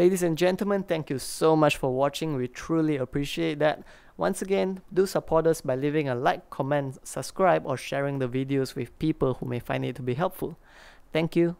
Ladies and gentlemen, thank you so much for watching. We truly appreciate that. Once again, do support us by leaving a like, comment, subscribe, or sharing the videos with people who may find it to be helpful. Thank you.